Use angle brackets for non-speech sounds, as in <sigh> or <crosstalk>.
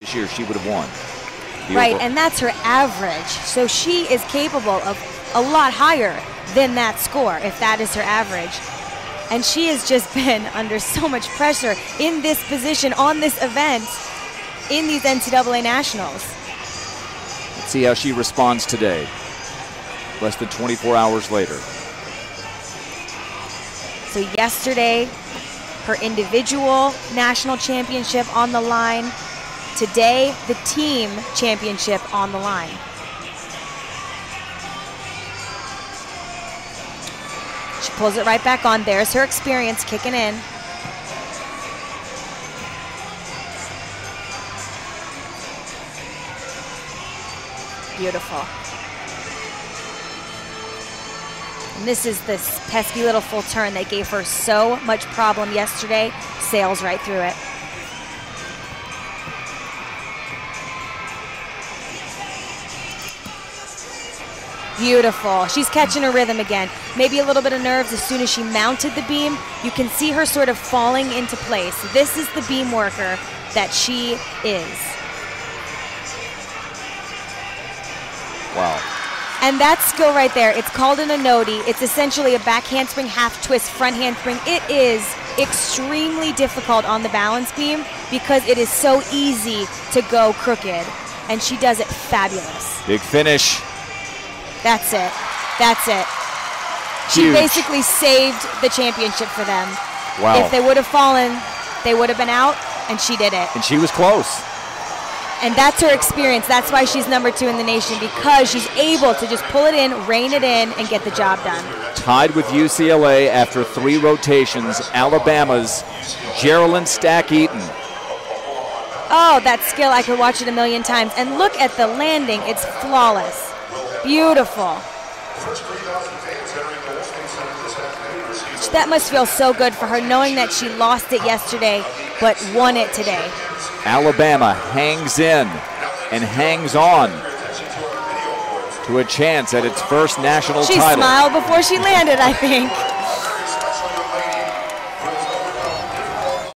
this year, she would have won. Right, over- and that's her average. So she is capable of a lot higher than that score, if that is her average. And she has just <laughs> been under so much pressure in this position on this event in these NCAA Nationals. Let's see how she responds today. Less than 24 hours later. So yesterday, her individual national championship on the line. Today, the team championship on the line. She pulls it right back on. There's her experience kicking in. Beautiful. And this is this pesky little full turn that gave her so much problem yesterday. Sails right through it. Beautiful. She's catching her rhythm again. Maybe a little bit of nerves as soon as she mounted the beam. You can see her sort of falling into place. This is the beam worker that she is. Wow. And that skill right there, it's called an Onodi. It's essentially a back handspring, half twist, front handspring. It is extremely difficult on the balance beam because it is so easy to go crooked. And she does it fabulous. Big finish. That's it. That's it. She Huge. basically saved the championship for them. Wow. If they would have fallen, they would have been out, and she did it. and she was close. And that's her experience. That's why she's number two in the nation because she's able to just pull it in, rein it in, and get the job done. Tied with UCLA after three rotations, Alabama's Geralen Stack-Eaton. Oh, that skill, I could watch it a million times. And look at the landing, it's flawless. Beautiful. That must feel so good for her knowing that she lost it yesterday but won it today. Alabama hangs in and hangs on to a chance at its first national She title. smiled before she landed, I think.